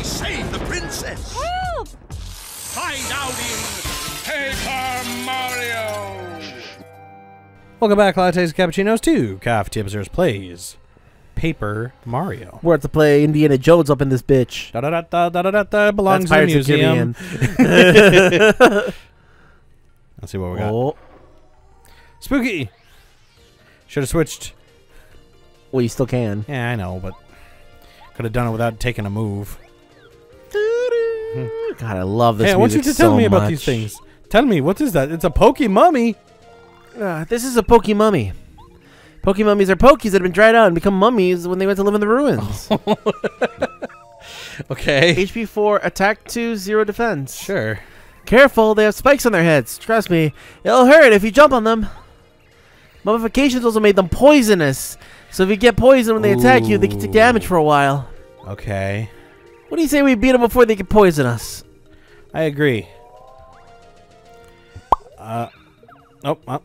we save the princess. Help! Find out in Paper Mario. Welcome back, lattes and cappuccinos, to Coffee Tipsters Plays Paper Mario. We're at to play Indiana Jones up in this bitch. Da da da da da da da da belongs That's in a Pirates of the museum. Let's see what we got. Oh, Spooky. Should have switched. well, you still can. Yeah, I know, but could have done it without taking a move. God, I love this Hey, I want you to tell so me about much. these things. Tell me, what is that? It's a pokey mummy. Uh, this is a Pokey Mummy. Pokey Mummies are Pokies that have been dried out and become mummies when they went to live in the ruins. Okay. HP 4, attack 2, 0 defense. Sure. Careful, they have spikes on their heads. Trust me, it'll hurt if you jump on them. Mummifications also made them poisonous. So if you get poisoned when they attack you, they can take damage for a while. Okay. What do you say we beat them before they can poison us? I agree. Uh, oh, oh.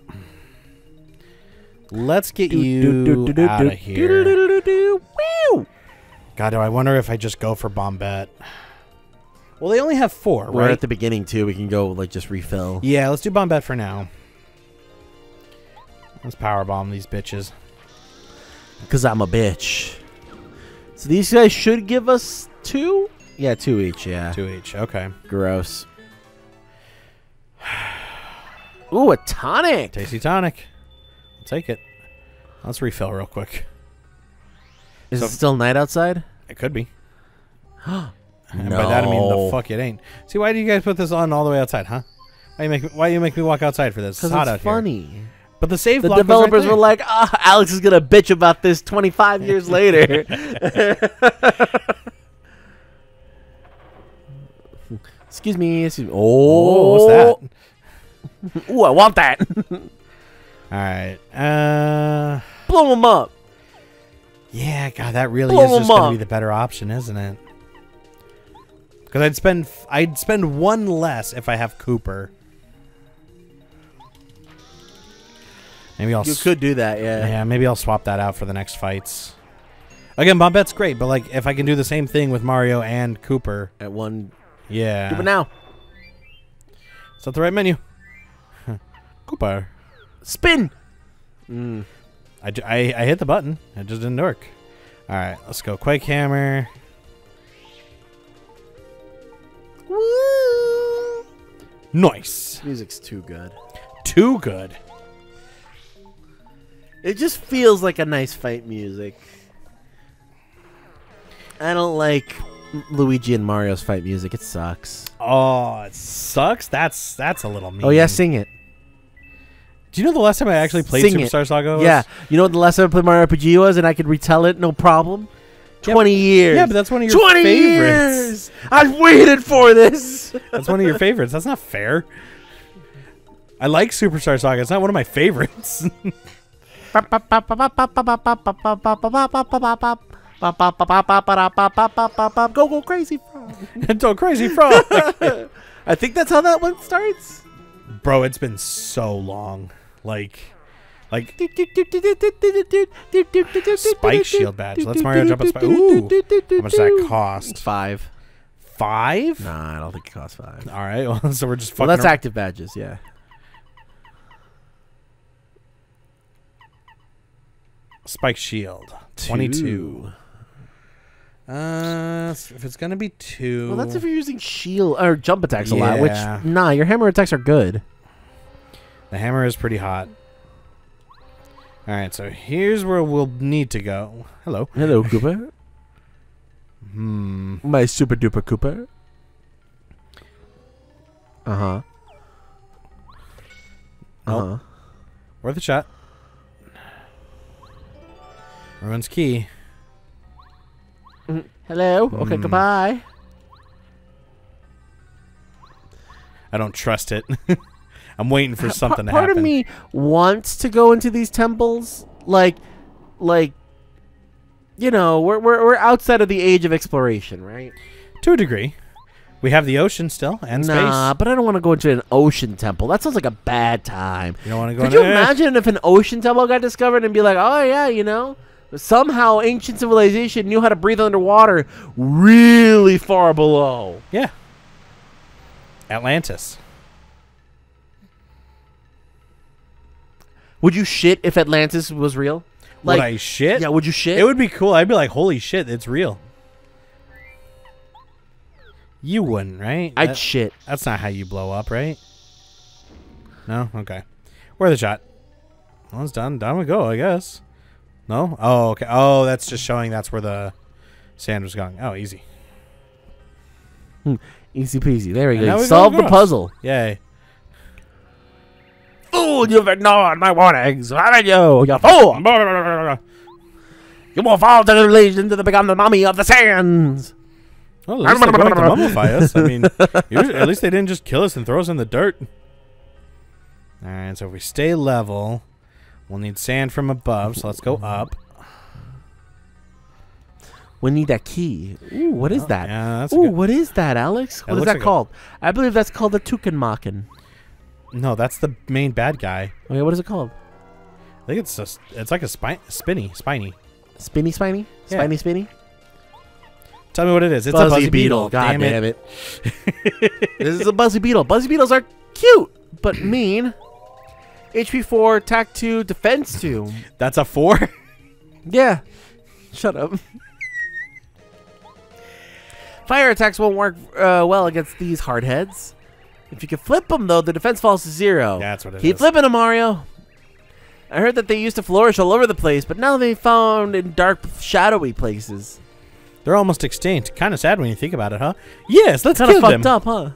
Let's get you out of here. Woo! God, do I wonder if I just go for Bombette? Well, they only have four, We're right? at the beginning too. We can go like just refill. yeah, let's do Bombette for now. Let's power bomb these bitches. Cause I'm a bitch. So these guys should give us two. Yeah, two each. Yeah. Two each. Okay. Gross. Ooh, a tonic. Tasty tonic. I'll take it. Let's refill real quick. Is it still night outside? It could be. And by that I mean the No. fuck it ain't. See, why do you guys put this on all the way outside, huh? Why you make me, why you make me walk outside for this? It's Because hot it's out here. funny. But the save The block was right developers there. were like, ah, Alex is gonna bitch about this 25 years later. Excuse me. Excuse me. "Oh, Oh, what's that?" Ooh, I want that. All right. Uh, Blow him up. yeah, God, that really Blow is just gonna up. be the better option, isn't it? Because I'd spend I'd spend one less if I have Kooper. Maybe I'll You could do that, yeah. Yeah, maybe I'll swap that out for the next fights. Again, Bombette's great, but like if I can do the same thing with Mario and Kooper, At one. Yeah. Do it now. Is that the right menu? Kooper. Spin. Mm. I, I, I hit the button. It just didn't work. All right, let's go. Quake Hammer. Woo. Nice. Music's too good. Too good. It just feels like a nice fight music. I don't like Luigi and Mario's fight music. It sucks. Oh, it sucks. That's that's a little mean. Oh yeah, sing it. Do you know the last time I actually played Sing it. Superstar Saga? Was? Yeah, you know what the last time I played Mario RPG was, and I could retell it no problem. Yeah, Twenty years. Yeah, but that's one of your Twenty favorites. years. I've waited for this. That's one of your favorites. That's not fair. I like Superstar Saga. It's not one of my favorites. Go go crazy, frog. Until Crazy Frog. I think that's how that one starts. Bro, it's been so long. Like, like Spike Shield badge. Let's Mario jump a spike. Ooh. How much does that cost? Five. Five? Nah, I don't think it costs five. All right. Well, so we're just fucking. Well, that's ar- active badges, yeah. Spike Shield. Twenty-two. Uh, if it's gonna be two. Well, that's if you're using shield or jump attacks a lot. Yeah. Which nah, your hammer attacks are good. the hammer is pretty hot. All right, so here's where we'll need to go. Hello. Hello, Kooper. Hmm. My super duper Kooper. Uh huh. Uh huh. Worth a shot. Everyone's key. Hello. Okay. Hmm. Goodbye. I don't trust it. I'm waiting for something to part happen. of me wants to go into these temples, like, like, you know, we're we're we're outside of the age of exploration, right? to a degree. We have the ocean still and Nah, space. but I don't want to go into an ocean temple. That sounds like a bad time. You don't want to go. Could in- you eh. imagine if an ocean temple got discovered and be like, oh yeah, you know, Somehow, ancient civilization knew how to breathe underwater really far below. Yeah. Atlantis. Would you shit if Atlantis was real? would I shit? Yeah, would you shit? It would be cool. I'd be like, holy shit, it's real. You wouldn't, right? I'd That- shit. that's not how you blow up, right? No? Okay. Where the shot? Well, it's done. Down we go, I guess. No? Oh, okay. Oh, that's just showing that's where the sand was going. Oh, easy. Hmm. Easy peasy. There we And go. now You we go solved the puzzle. Yay. Fool, you've ignored my warnings, haven't you? You fool! You will fall to the legion to the become the mummy of the sands. Well, at least they're going to mummify us. I mean, at least they didn't just kill us and throw us in the dirt. All right, so if we stay level, we'll need sand from above. So let's go up. We need that key. Ooh, what is oh, that? Oh, Yeah, that's Ooh, good. what is that, Alex? What is looks that like called? I believe that's called the Tukenmaken. No, that's the main bad guy. Okay, what is it called? I think it's just it's like a spine, spinny, spiny. Spinny Spiny? Yeah. Spiny Spinny? Tell me what it is. It's a buzzy beetle. God damn, damn it. it. this is a Buzzy Beetle. Buzzy Beetles are cute, but mean. HP 4, attack 2, defense 2. That's a four. Yeah. Shut up. Fire attacks won't work uh, well against these hardheads. If you can flip them, though, the defense falls to zero. That's what it Keep is. flipping them, Mario. I heard that they used to flourish all over the place, but now they found in dark, shadowy places. They're almost extinct. Kind of sad when you think about it, huh? Yes, let's Kind of kill fucked up, huh?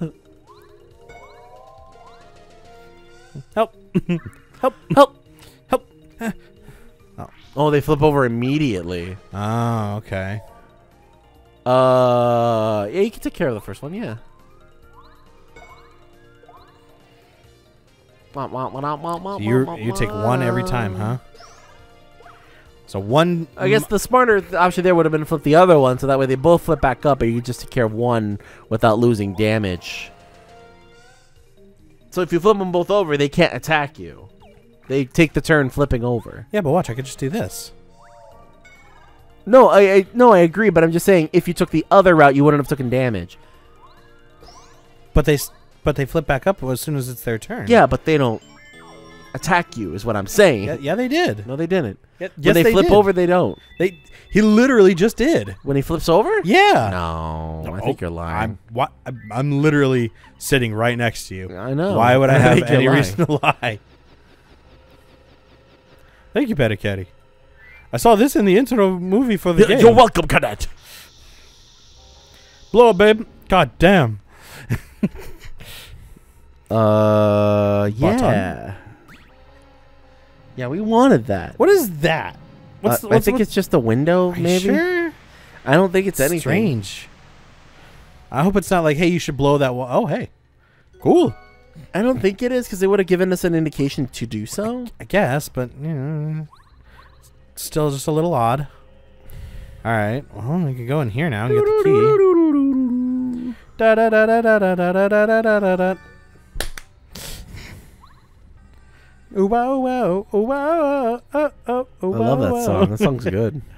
Help! Help! Help! Help! oh, oh, they flip over immediately. Oh, okay. Uh, yeah, you can take care of the first one, yeah. So you you take one every time, huh? So one. I guess the smarter option there would have been to flip the other one, so that way they both flip back up, and you just take care of one without losing damage. So if you flip them both over, they can't attack you. They take the turn flipping over. Yeah, but watch, I could just do this. No, I, I no, I agree, but I'm just saying if you took the other route, you wouldn't have taken damage. But they s- but they flip back up as soon as it's their turn. Yeah, but they don't attack you, is what I'm saying. Yeah, yeah they did. No, they didn't. Yeah, when yes, they, flip did. over, they don't. They he literally just did. When he flips over? Yeah. No, I Oh, think you're lying. I'm what I'm, I'm literally sitting right next to you. I know. Why would I have think any reason to lie? Thank you, Petty I saw this in the intro movie for the game. You're welcome, cadet. Blow up, babe. God damn. Uh, yeah. Button. Yeah, we wanted that. What is that? What's Uh, what's I think it's just a window, maybe. sure? I don't think it's anything. strange. I hope it's not like, hey, you should blow that wall. Oh, hey, cool. I don't think it is because they would have given us an indication to do so. I guess, but you know, still just a little odd. All right, well, we can go in here now and get the key. Da da da da da da da da da da da Ooh wow wow ooh wow oh oh ooh I love that song. That song's good.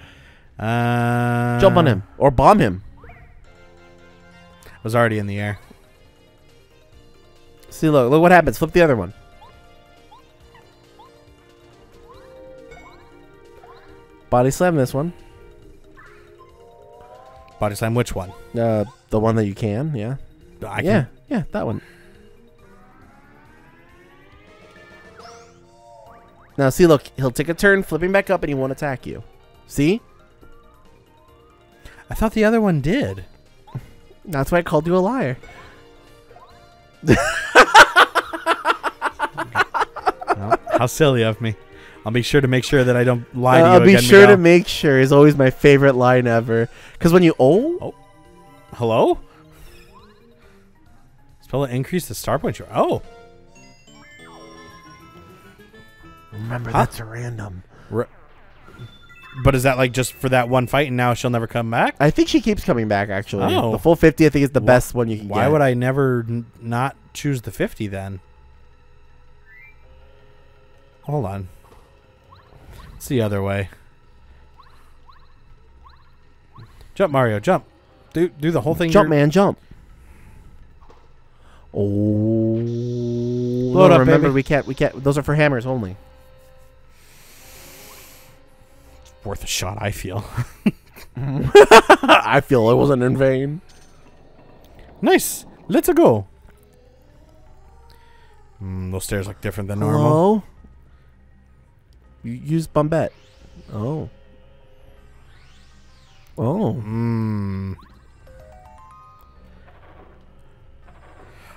Uh, Jump on him or bomb him. I was already in the air. See, look, look what happens. Flip the other one. Body slam this one. Body slam. Which one? Uh, the one that you can, yeah. I yeah, yeah, that one. Now, see, look, he'll take a turn, flipping back up, and he won't attack you. See? I thought the other one did. That's why I called you a liar. Oh, how silly of me. I'll be sure to make sure that I don't lie to uh, you I'll be again, sure to make sure is always my favorite line ever. Because when you oh? oh, Hello? Spell it increase the star point. Oh, remember Huh? that's a random. but is that like just for that one fight and now she'll never come back? I think she keeps coming back. Actually, Oh. the full fifty I think is the Wh- best one you can get. Why get. would I never n- not choose the 50 then? Hold on. It's the other way. Jump, Mario, jump. Do do the whole thing. Jump, man, jump. Oh, Load no, up, remember baby. we can't. We can't. Those are for hammers only. Worth a shot, I feel. I feel it wasn't in vain. nice. Let's go. Mm, those stairs look different than normal. You use Bombette. Oh. Oh. Mm.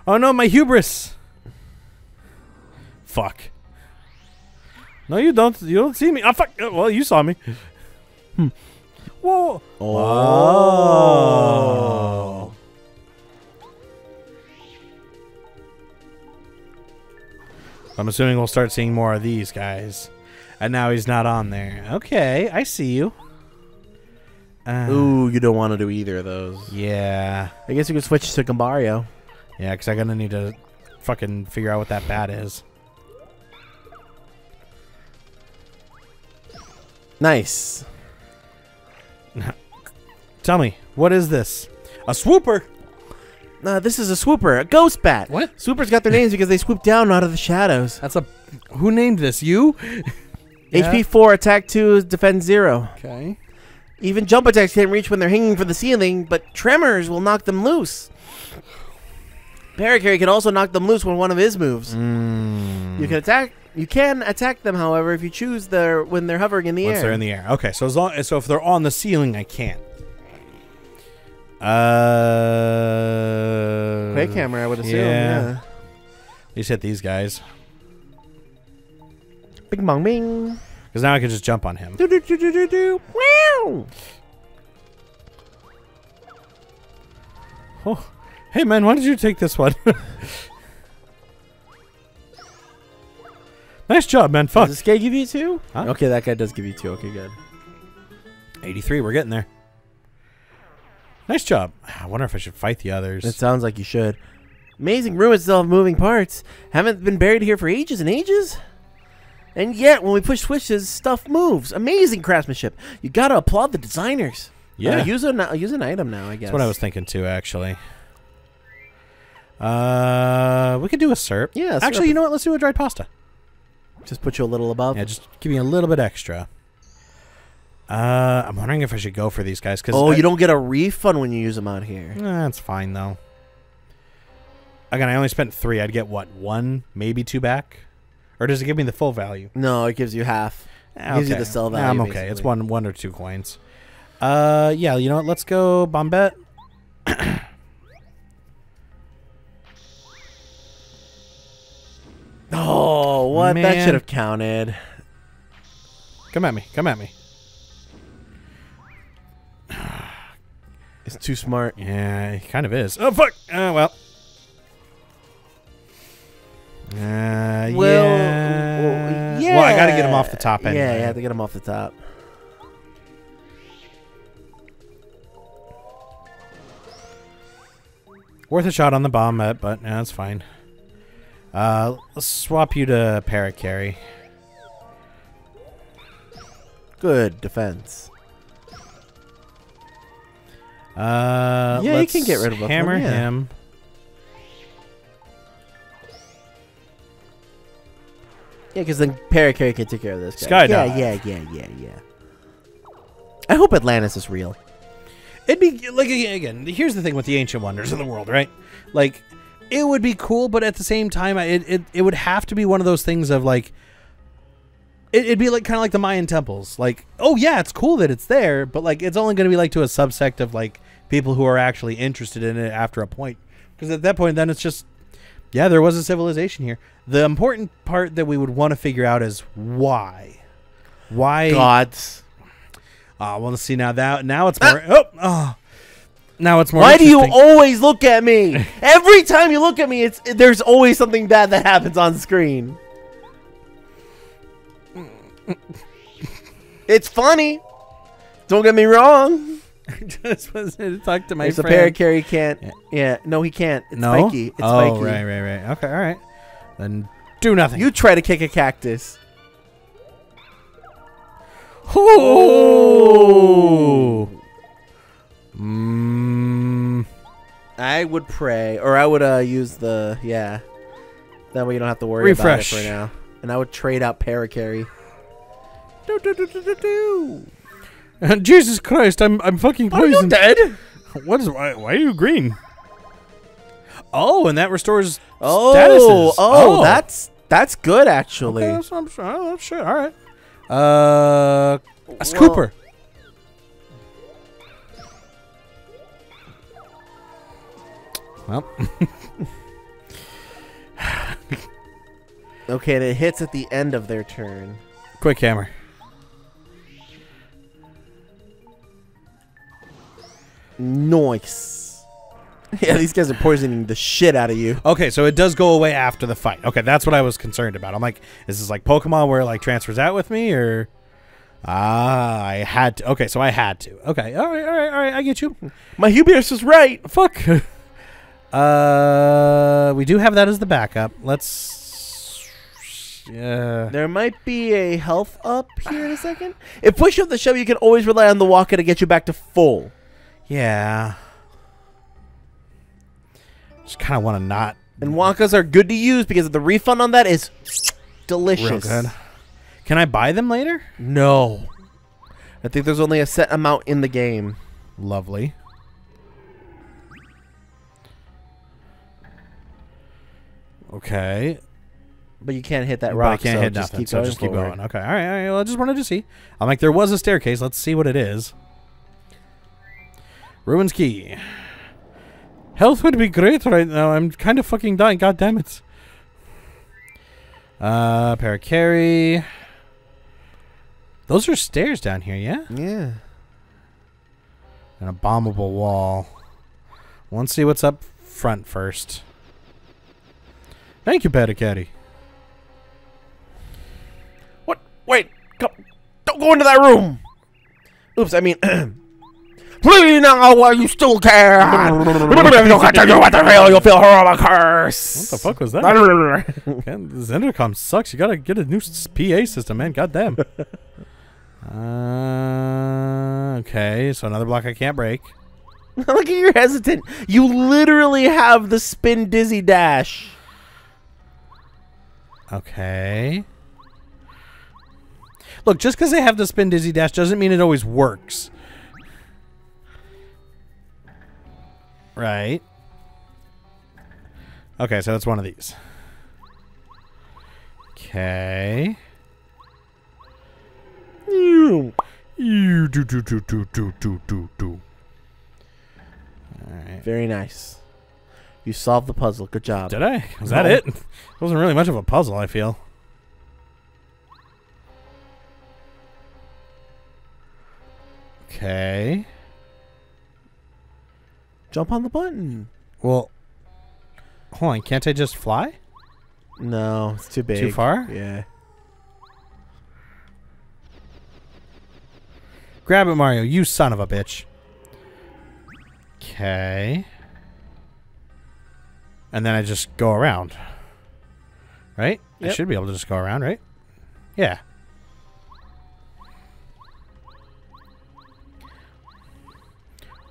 Oh no, my hubris. Fuck. No, you don't. You don't see me. Oh fuck. Uh, Well, you saw me. Hmm. Whoa. Oh. I'm assuming we'll start seeing more of these guys. And now he's not on there. Okay, I see you. Uh, Ooh, you don't want to do either of those. Yeah. I guess you could switch to Goombario. Yeah, because I'm going to need to fucking figure out what that bat is. Nice. Tell me, what is this? A swooper? Uh, this is a swooper, a ghost bat. What? Swoopers got their names because they swoop down out of the shadows. That's a. Who named this? You? HP 4, attack 2, defend 0. Okay. Even jump attacks can't reach when they're hanging from the ceiling, but tremors will knock them loose. Parakarry can also knock them loose with one of his moves. Mm. You can attack. You can attack them, however, if you choose their when they're hovering in the Once air. they're in the air. Okay, so as long as so if they're on the ceiling, I can't. Uh. Quick hammer, I would assume. yeah. Yeah. You hit these guys Bing bong bing. because now I can just jump on him. Do do do do do do. Wow. Oh, hey man, why did you take this one? nice job, man. Fuck. Does this guy give you two? Huh? Okay, that guy does give you two. Okay, good. 83. We're getting there. Nice job. I wonder if I should fight the others. It sounds like you should. Amazing ruins still have moving parts. Haven't been buried here for ages and ages. And yet, when we push switches, stuff moves. Amazing craftsmanship. You gotta applaud the designers. yeah, Uh, use an use an item now. I guess. that's what I was thinking too. Actually. Uh, we could do a syrup. Yeah, Actually, syrup. you know what? Let's do a dried pasta. Just put you a little above. Yeah, just give me a little bit extra. Uh, I'm wondering if I should go for these guys because oh, you don't get a refund when you use them out here. That's fine though. Again, I only spent three. I'd get what one, maybe two back, or does it give me the full value? No, it gives you half. Eh, Gives you the sell value, I'm okay. It's one, one or two coins. Uh, yeah. You know what? Let's go Bombette. Oh, what? That should have counted. Come at me. Come at me. It's too smart. Yeah, he kind of is. Oh fuck. Uh, well. Uh, Well, yeah. well, Well, I got to get him off the top anyway. Yeah, you have to get him off the top. Worth a shot on the bomb, uh, but yeah, that's fine. Uh, let's swap you to Parakarry. Good defense. Uh, Yeah, you can get rid of both of hammer yeah. him. Yeah, because then Parakarry can take care of this guy. Skydive. Yeah, yeah, yeah, yeah, yeah. I hope Atlantis is real. It'd be like again. Here's the thing with the ancient wonders of the world, right? Like, it would be cool, but at the same time, it it, it would have to be one of those things of like. It, it'd be like kind of like the Mayan temples. Like, oh yeah, it's cool that it's there, but like it's only going to be like to a subsect of like people who are actually interested in it after a point. Because at that point, then it's just, yeah, there was a civilization here. The important part that we would want to figure out is why. Why? Gods. Oh, well, let's see now. That now it's ah! more. oh, oh, now it's more. Why do you always look at me? Every time you look at me, it's there's always something bad that happens on screen. it's funny. Don't get me wrong. I just was to talk to my There's a friend. Parakarry can't. Yeah. Yeah. no, he can't. It's no. spiky. It's oh, spiky. right, right, right. Okay, all right. Then do nothing. You try to kick a cactus. Ooh. Mm, I would pray, or I would uh, use the yeah. That way you don't have to worry Refresh. about it for now. And I would trade out Parakarry. Do, do, do, do, do, do. Jesus Christ, I'm I'm fucking poisoned. Are you poisoned. dead? What is why, why are you green? Oh, and that restores Oh, statuses. oh, that's that's good actually. Okay, that's, I'm sure. Oh, that's sure. All right. Uh, that's Well- Kooper. Well, Okay, and it hits at the end of their turn. quick hammer. Nice. Yeah, these guys are poisoning the shit out of you. Okay, so it does go away after the fight. Okay, that's what I was concerned about. I'm like, is this like Pokemon where it like transfers out with me, or ah, I had to. Okay, so I had to. Okay, all right, all right, all right. I get you. My Hubius was right. Fuck. uh, we do have that as the backup. Let's. Yeah. There might be a health up here in a second. If push up the shove, you can always rely on the walker to get you back to full. Yeah. Just kind of want to not And Wonkas are good to use because the refund on that is delicious. real good. Can I buy them later? No. I think there's only a set amount in the game. Lovely. Okay. But you can't hit that But rock. I can't so hit just nothing, Keep so just keep forward. going. Okay. All right. All right. Well, I just wanted to see. I'm like, there was a staircase. Let's see what it is. Ruins key. Health would be great right now. I'm kind of fucking dying. God damn it. Uh, Parakarry. Those are stairs down here, yeah? Yeah. An abominable wall. Let's see what's up front first. Thank you, Parakarry. What? Wait. Come. Don't go into that room. Oops. I mean. Please now, while you still can. You'll have to what the hell. You'll feel horrible curse. What the fuck was that? Man, this intercom sucks. You gotta get a new PA system, man. God damn. uh, okay, so another block I can't break. Look at you're hesitant. You literally have the spin dizzy dash. Okay. Look, just because they have the spin dizzy dash doesn't mean it always works. Right. Okay, so that's one of these. Okay. You do do do do do do do. All right. Very nice. You solved the puzzle. Good job. Did I? Was that it? It wasn't really much of a puzzle. I feel. Okay. Jump on the button. Well, hold on. Can't I just fly? No, it's too big. Too far? Yeah. Grab it, Mario. You son of a bitch. Okay. And then I just go around. Right? I should be able to just go around, right? Yeah.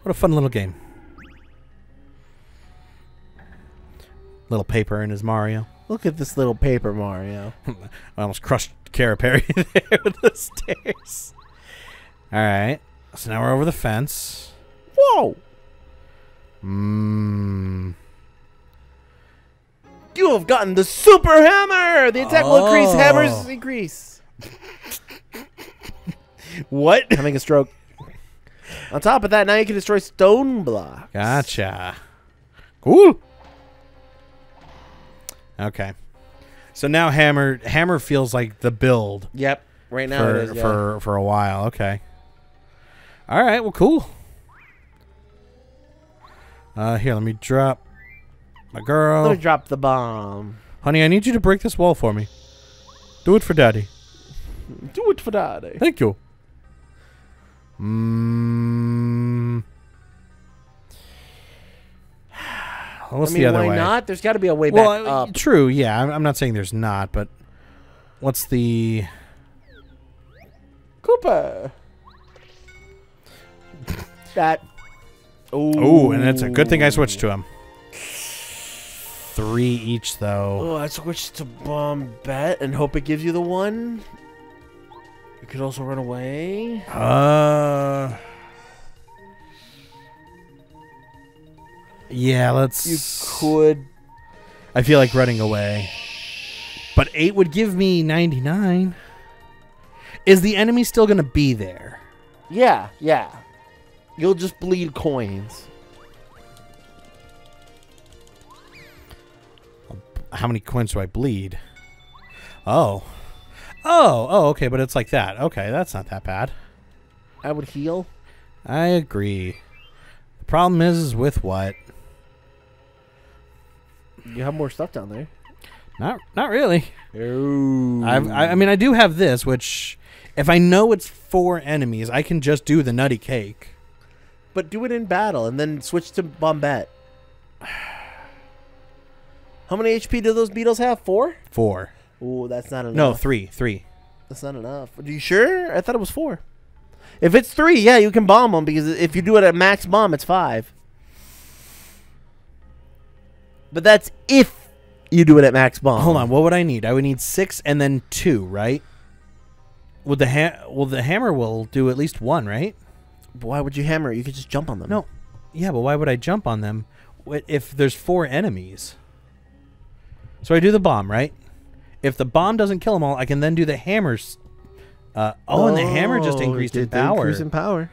What a fun little game. Little paper in his Mario. Look at this little paper, Mario. I almost crushed Cara Perry there with the stairs. All right. So now we're over the fence. Whoa! Mmm. You have gotten the super hammer. The attack will increase. Oh. Hammers increase. What? Having a stroke. On top of that, now you can destroy stone blocks. Gotcha. Cool. Okay. So now Hammer Hammer feels like the build Yep. Right now for it is. Yeah. for for a while. Okay. All right. Well, cool. Uh, here, let me drop my girl. Let me drop the bomb. Honey, I need you to break this wall for me. Do it for daddy. Do it for daddy. Thank you. Mmm. What's I mean, the other why way? not? There's got to be a way well, back uh, up. true. Yeah, I'm, I'm not saying there's not, but what's the? Kooper. that. Oh, and it's a good thing I switched to him. Three each, though. Oh, I switched to bomb bet and hope it gives you the one. You could also run away. Uh. Yeah, let's. You could. I feel like running away. But eight would give me 99. Is the enemy still going to be there? Yeah, yeah. You'll just bleed coins. How many coins do I bleed? Oh. Oh, oh, okay, but it's like that. Okay, that's not that bad. I would heal. I agree. The problem is, is with what? You have more stuff down there. Not, not really. Oh. I've, I, I mean, I do have this, which, if I know it's four enemies, I can just do the nutty cake. But do it in battle and then switch to Bombette. How many HP do those beetles have? Four? Four. Ooh, that's not enough. No, three. Three. That's not enough. Are you sure? I thought it was four. If it's three, yeah, you can bomb them because if you do it at max bomb, it's five. But that's if you do it at max bomb. Hold on. What would I need? I would need six and then two, right? Would the ha- well, the hammer will do at least one, right? But why would you hammer? You could just jump on them. No. Yeah, but why would I jump on them if there's four enemies? So I do the bomb, right? If the bomb doesn't kill them all, I can then do the hammers. Uh, oh, and the hammer just Oh, increased in power. Increase in power.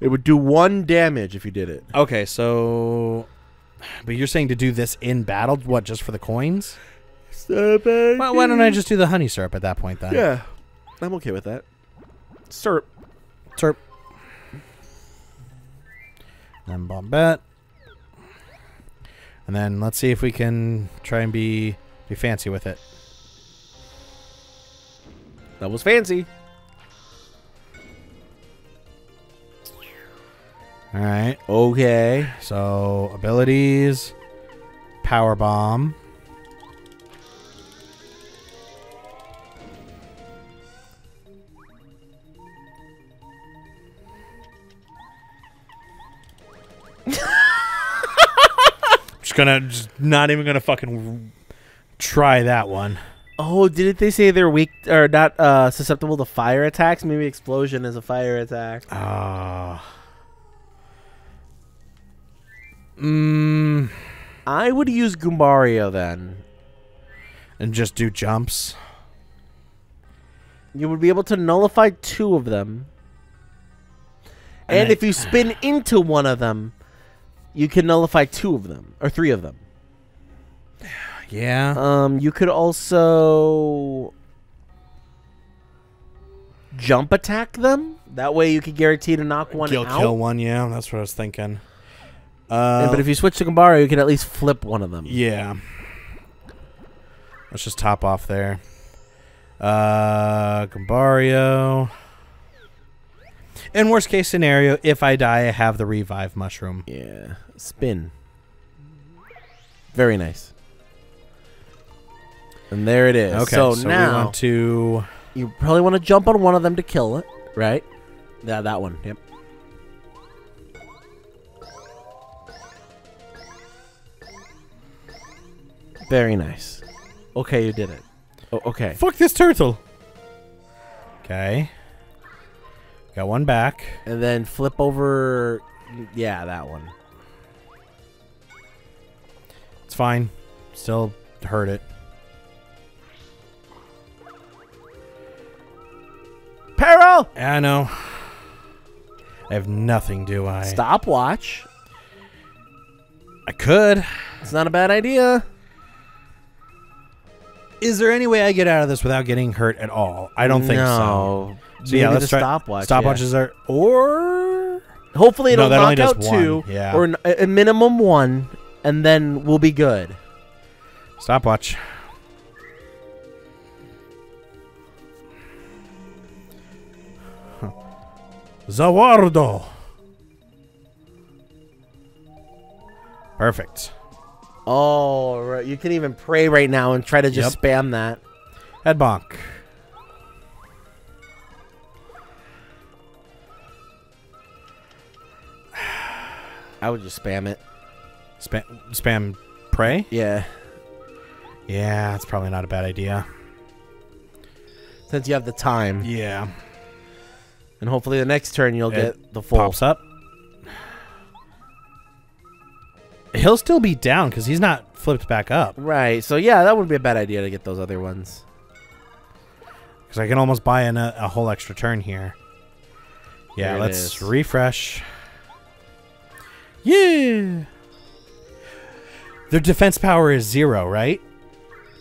It would do one damage if you did it. Okay, so, but you're saying to do this in battle? What, just for the coins? Well, why don't I just do the honey syrup at that point then? Yeah, I'm okay with that. Syrup. Syrup. Then bombette. And then let's see if we can try and be be fancy with it. That was fancy. All right. Okay. So abilities, power bomb. just gonna, just not even gonna fucking try that one. Oh, didn't they say they're weak or not uh, susceptible to fire attacks? Maybe explosion is a fire attack. Ah. Mmm. I would use Goombario then. And just do jumps. You would be able to nullify two of them. And, And if you spin into one of them, you can nullify two of them or three of them. Yeah. Um, you could also jump attack them. That way, you could guarantee to knock one kill, out. kill one. Yeah, that's what I was thinking. Uh, but if you switch to Goombario, you can at least flip one of them. yeah, let's just top off there. Uh, Goombario. In worst case scenario, if I die, I have the revive mushroom. Yeah. Spin. Very nice. And there it is. Okay, so, so, now we want to. you probably want to jump on one of them to kill it, right? Yeah, that one. Yep. Very nice. Okay, you did it. Oh, okay. Fuck this turtle. Okay. Got one back. And then flip over. Yeah, that one. It's fine. Still hurt it. Peril! Yeah, I know. I have nothing, do I? Stopwatch. I could. It's not a bad idea. Is there any way I get out of this without getting hurt at all? I don't think so. No. So yeah, let's the try. stopwatch. Stopwatches are or. Hopefully it'll only knock out two, yeah. or a minimum one, and then we'll be good. stopwatch. Huh. Zawardo. Perfect. Oh, right. you can even pray right now and try to just spam that. Head bonk. I would just spam it. Spam, spam prey? Yeah. Yeah, it's probably not a bad idea. Since you have the time. Yeah. And hopefully the next turn you'll It get the full. Pops up. He'll still be down because he's not flipped back up. Right. So yeah, that would be a bad idea to get those other ones. Because I can almost buy in a, uh, a whole extra turn here. Yeah, There let's refresh. Yeah. Their defense power is zero, right?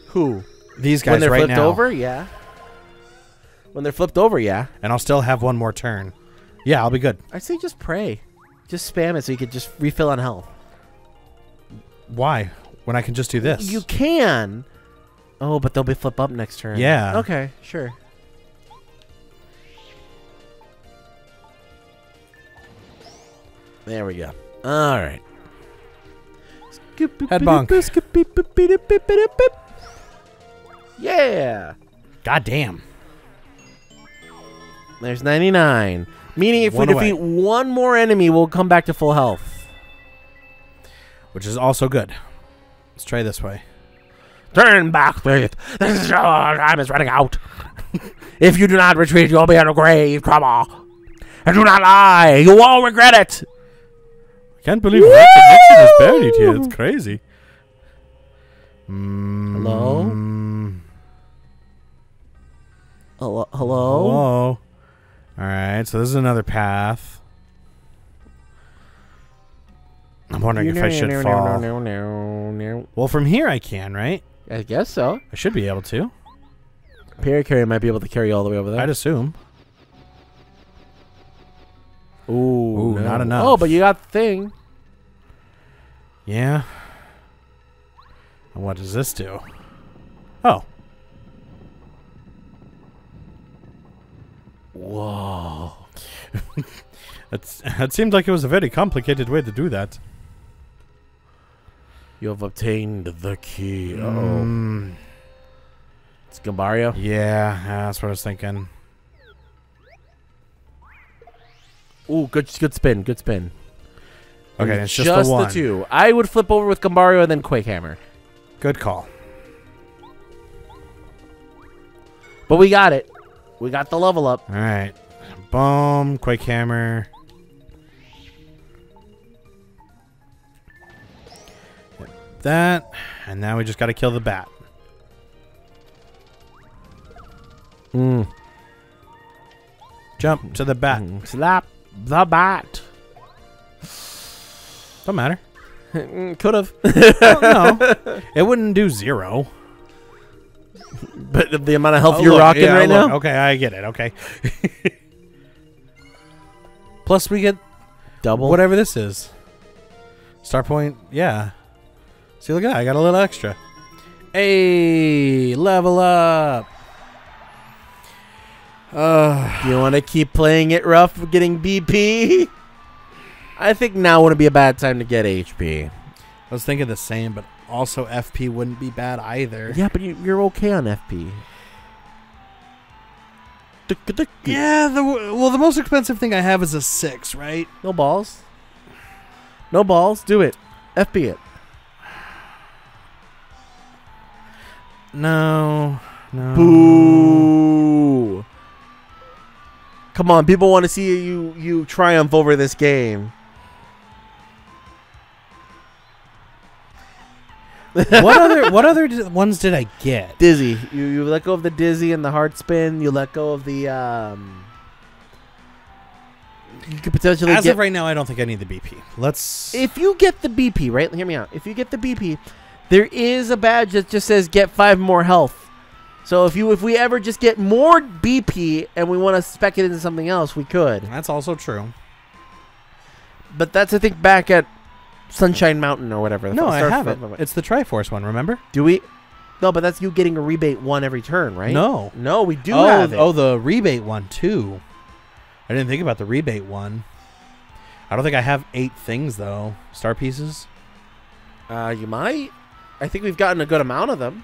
Who? These guys when they're right flipped now. over, yeah. When they're flipped over, yeah. And I'll still have one more turn. Yeah, I'll be good. I say just pray. Just spam it so you can just refill on health. Why? When I can just do this. You can. Oh, but they'll be flip up next turn. Yeah. Okay, sure. There we go. All right. Head bonk. Yeah. God damn. There's 99. Meaning if One we away. defeat one more enemy, we'll come back to full health. Which is also good. Let's try this way. Turn back, please. This is your time is running out. if you do not retreat, you'll be in a grave trouble. And do not lie. You won't regret it. I can't believe my connection is buried here. It's crazy. Mm, Hello? mm, Hello? Hello? Hello. All right, so this is another path. I'm wondering if I should fall. Well, from here I can, right? I guess so. I should be able to. Parakarry might be able to carry all the way over there. I'd assume. Ooh, Ooh, not enough. Oh, but you got the thing. Yeah. And what does this do? Oh, Whoa. that's, that seemed like it was a very complicated way to do that. You have obtained the key. Uh oh. Mm, It's Goombario. yeah, yeah, that's what I was thinking. Ooh, good good spin. Good spin. Okay, it's just, the one. two. I would flip over with Goombario and then Quake Hammer. Good call. But we got it. We got the level up. All right. Boom. Quake hammer. That. And now we just got to kill the bat. Mm. Jump to the bat. Slap the bat. Don't matter. Could have. Well, no. It wouldn't do zero. but the amount of health Oh, you're look, rocking yeah, oh, right look. now. Okay, I get it. Okay. Plus, we get Double. whatever this is. Star point, yeah. See, look at that. I got a little extra. Hey, level up. Uh, You want to keep playing it rough, getting BP? I think now wouldn't be a bad time to get HP. I was thinking the same, but also FP wouldn't be bad either. Yeah, but you, you're okay on FP. Yeah, the well, the most expensive thing I have is a six, right? No balls. No balls. Do it. FP it. No, no. Boo. Come on, people want to see you you triumph over this game. what other what other ones did I get? Dizzy. You you let go of the dizzy and the hard spin. You let go of the um. You could potentially As get of right now, I don't think I need the BP. Let's. if you get the BP right. Hear me out. If you get the BP, there is a badge that just says get five more health. So if you if we ever just get more BP and we want to spec it into something else, we could. that's also true. But that's I think back at Sunshine Mountain or whatever. No, I have it. It's the Triforce one. Remember? Do we? No, but that's you getting a rebate one every turn, right? No. no, we do oh, have it. oh, the rebate one too. I didn't think about the rebate one. I don't think I have eight things though. Star pieces. Uh, you might. I think we've gotten a good amount of them.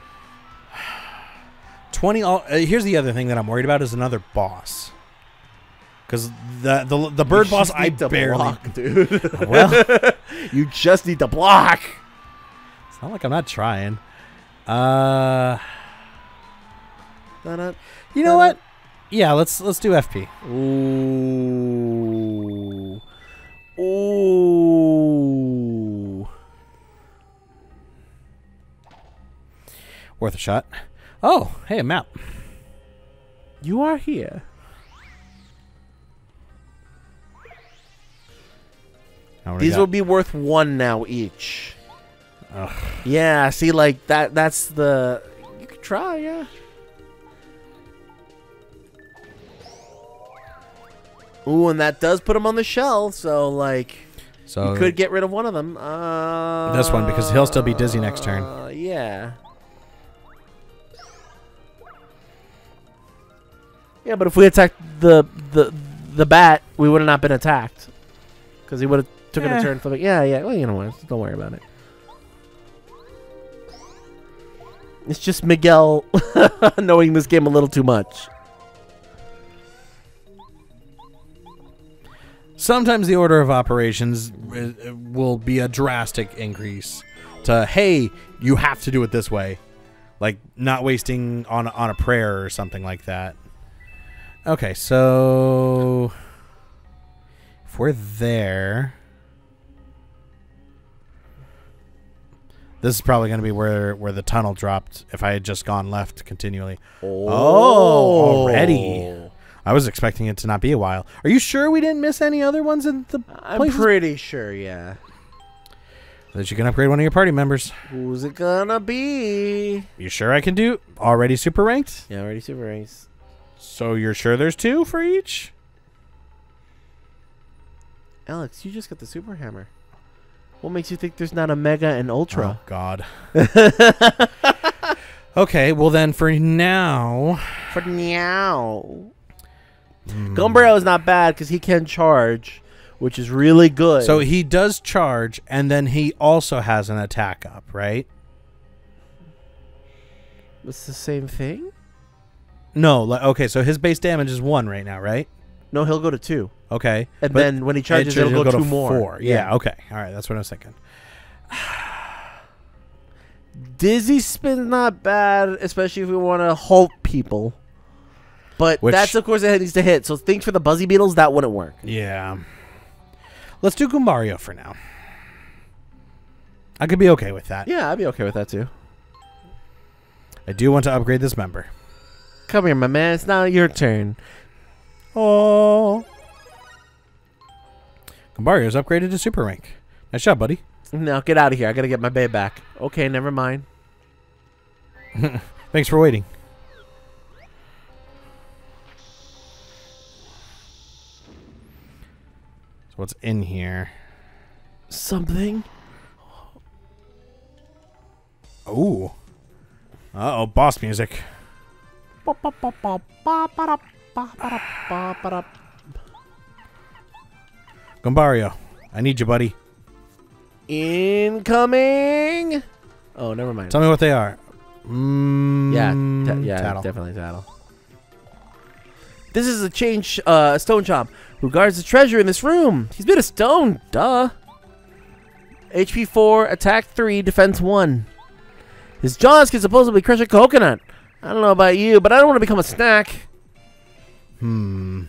Twenty. All, uh, here's the other thing that I'm worried about is another boss. Because the the the bird boss I barely. block, dude. Well, You just need to block. It's not like I'm not trying. Uh, Da-da. you know what? Yeah, let's let's do FP. Ooh. Ooh. Worth a shot. Oh, hey, a map. You are here. Now what do we These got? will be worth one now each. Ugh. Yeah, see, like that. That's the. You could try, yeah. Ooh, and that does put them on the shelf. So, like, so you could get rid of one of them. Uh, This one, because he'll still be dizzy next turn. Uh, yeah. Yeah, but if we attacked the the the bat, we would have not been attacked because he would have took Eh. a turn flipping. Yeah, yeah. Well, you know what? Don't worry about it. It's just Miguel knowing this game a little too much. sometimes the order of operations uh, will be a drastic increase to hey you have to do it this way like not wasting on on a prayer or something like that okay so if we're there this is probably going to be where where the tunnel dropped if i had just gone left continually Oh, already. Oh. i was expecting it to not be a while are you sure we didn't miss any other ones in the I'm places pretty sure, yeah. that you can upgrade one of your party members. Who's it gonna be? You sure I can do already super ranked? Yeah, already super race. So you're sure there's two for each? Alex, you just got the super hammer. What makes you think there's not a mega and ultra? Oh God. okay, well then for now, For now. Hmm. Goombario is not bad because he can charge, which is really good. so he does charge, and then he also has an attack up, right? it's the same thing. No, like okay, so his base damage is one right now, right? No, he'll go to two, Okay, and But then when he charges, it- it'll, go, to two more. Four. Yeah. Okay. All right. That's what I was thinking. Dizzy spin's not bad, especially if we want to halt people. But Which- that's of course it needs to hit. So think for the Buzzy Beetles, that wouldn't work. Yeah. Let's do Goombario for now. I could be okay with that. Yeah, I'd be okay with that too. I do want to upgrade this member. Come here, my man. It's now your turn. Oh. Goombario's upgraded to super rank. Nice job, buddy. Now get out of here. I gotta get my bay back. Okay, never mind. Thanks for waiting. So what's in here? Something. Ooh. Uh oh, boss music. Goombario, I need you, buddy. Incoming. Oh, never mind. Tell me what they are. Mm, Yeah, yeah, tattle. definitely tattle. This is a change, uh, stone chomp who guards the treasure in this room. He's made of stone, duh. HP four, attack three, defense one. His jaws can supposedly crush a coconut. I don't know about you, but I don't want to become a snack. Hmm.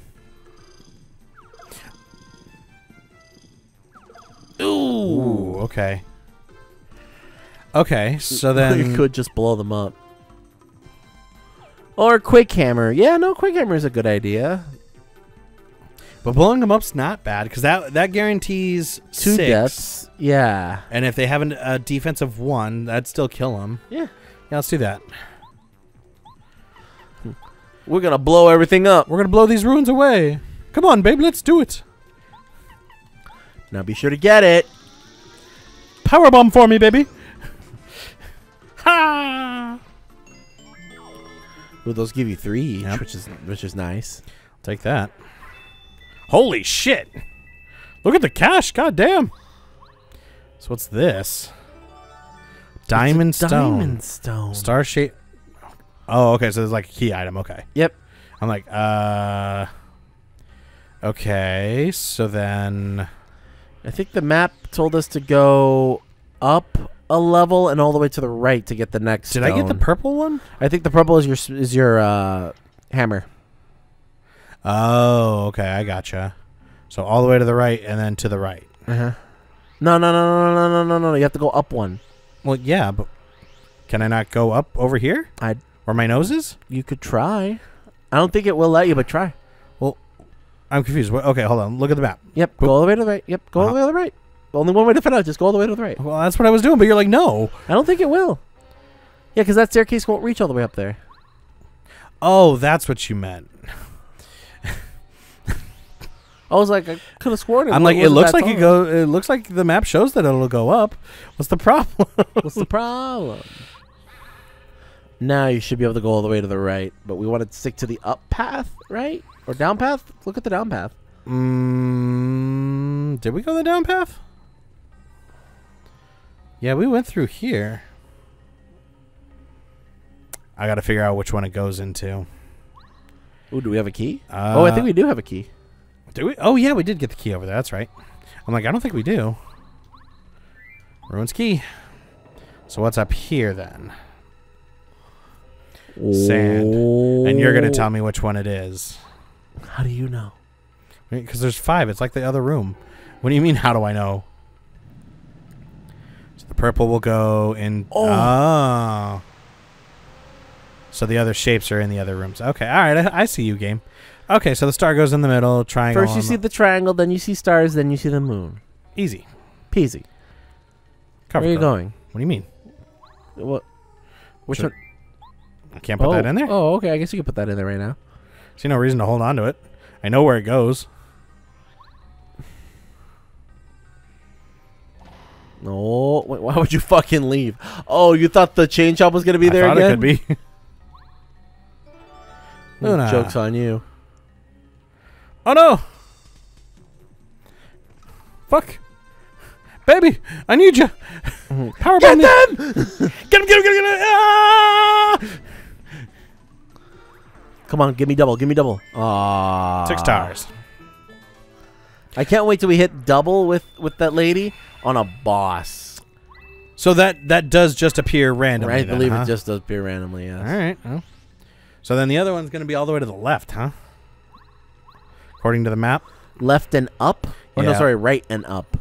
Ooh. Ooh, okay. Okay, so then you could just blow them up. Or quick hammer. Yeah, no, quick hammer is a good idea. but blowing them up's not bad because that that guarantees Two six. deaths. Yeah. And if they have an, a defensive one, that'd still kill them. Yeah. Yeah, let's do that. We're gonna blow everything up. We're gonna blow these ruins away. Come on, babe, let's do it. Now be sure to get it. Power bomb for me, baby. ha! Well, those give you three each, Yep. which is which is nice. Take that. Holy shit! Look at the cash. God damn. So what's this? Diamond stone. Diamond stone. Star shape. Oh, okay. So there's like a key item. Okay. Yep. I'm like, uh. Okay. So then. I think the map told us to go up a level and all the way to the right to get the next. Did I get the purple one? I think the purple is your is your uh, hammer. Oh, okay, I gotcha. So all the way to the right and then to the right. Uh huh. No, no, no, no, no, no, no, no. You have to go up one. Well, yeah, but can I not go up over here? I- Where my nose is? You could try. I don't think it will let you, but try. Well, I'm confused. Wha- Okay, hold on. Look at the map. Yep. Go all the way to the right. Yep. Go all the uh-huh. way to the right. Only one way to find out. Just go all the way to the right. Well, that's what I was doing, but you're like, no. I don't think it will. Yeah, because that staircase won't reach all the way up there. Oh, that's what you meant. I was like, I could have sworn it. I'm like, it wasn't looks that like it tall. go. It looks like the map shows that it'll go up. What's the problem? What's the problem? Now you should be able to go all the way to the right, but we want to stick to the up path, right? Or down path? Look at the down path. mm, did we go the down path? Yeah, we went through here. I got to figure out which one it goes into. Ooh, do we have a key? Uh, oh, I think we do have a key. Do we? Oh yeah, we did get the key over there. That's right. I'm like, I don't think we do. Ruins key. So what's up here then? Sand. And you're gonna tell me oh. which one it is. How do you know? Because there's five. It's like the other room. What do you mean? How do I know? So the purple will go in. Oh. oh. So the other shapes are in the other rooms. Okay. All right. I, I see you, game. Okay. So the star goes in the middle. Triangle. First you see the triangle, then you see stars, then you see the moon. easy. Peasy. Cover Where are you girl. going? What do you mean? What? Which one? I can't put oh. that in there. Oh, okay. I guess you could put that in there right now. See no reason to hold on to it. I know where it goes. No, wait, why would you fucking leave? Oh, you thought the chain shop was gonna be I there thought again? it could be. Luna. Joke's on you. oh no! Fuck! Baby, I need you. Power Get me. them! Get him! Get him! Get him! Get him! Ah! Come on, give me double, give me double. Ah, Six towers. I can't wait till we hit double with with that lady on a boss. So that that does just appear randomly. I then, believe huh? it just does appear randomly. Yes. All right. well. So then the other one's going to be all the way to the left, huh? According to the map. Left and up. Oh no, sorry, right and up.